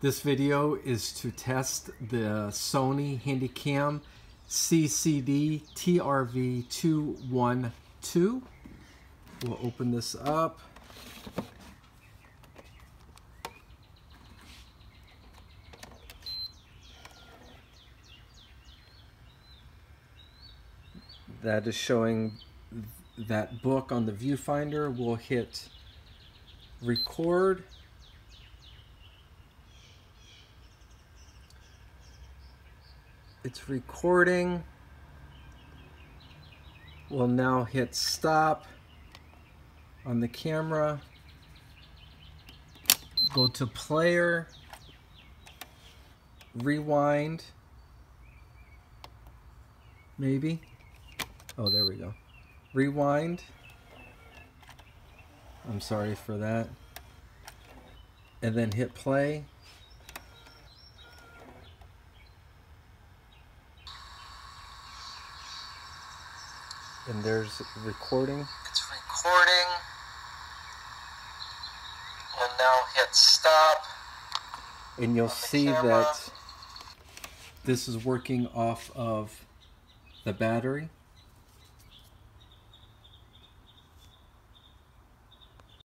This video is to test the Sony Handycam CCD TRV212. We'll open this up. That is showing that book on the viewfinder. We'll hit record it's recording. We'll now hit stop on the camera. Go to player, rewind, maybe. Oh, there we go. Rewind. I'm sorry for that. And then hit play. And there's recording. It's recording. And now hit stop. And you'll see camera. that this is working off of the battery.